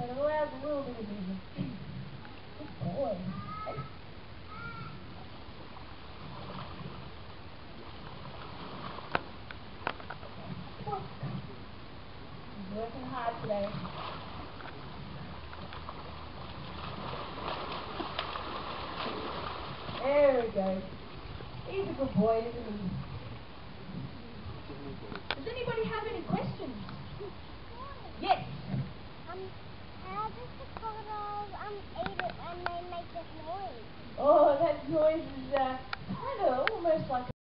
but. Good boy. Working hard today. There we go. He's a good boy, isn't he? coisas né?